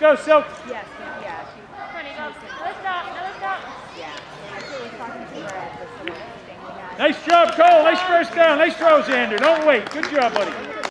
go, Silk. Yes, yeah, she, Twenty, go. Another stop, another stop. yeah. Actually was talking to her at this. Nice job, Cole. Nice first down. Nice throw, Xander. Don't wait. Good job, buddy.